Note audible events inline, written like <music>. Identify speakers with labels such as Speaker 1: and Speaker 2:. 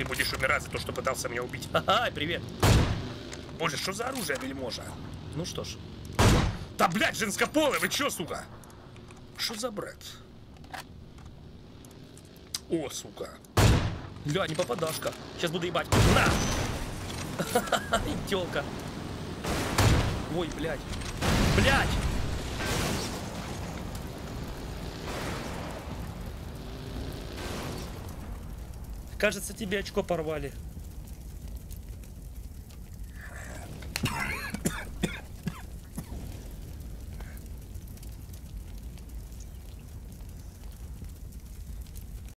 Speaker 1: Ты будешь умирать за то, что пытался меня убить. <laughs>
Speaker 2: Ага, привет.
Speaker 1: Боже, что за оружие, вельможа?
Speaker 2: Ну что ж.
Speaker 1: Да, блядь, женскополый, вы чё, сука? Что за брат? О, сука.
Speaker 2: Ля, не попадашка. Сейчас буду ебать. На! <laughs> Телка. Ой, блядь. Блядь! Кажется, тебе очко порвали.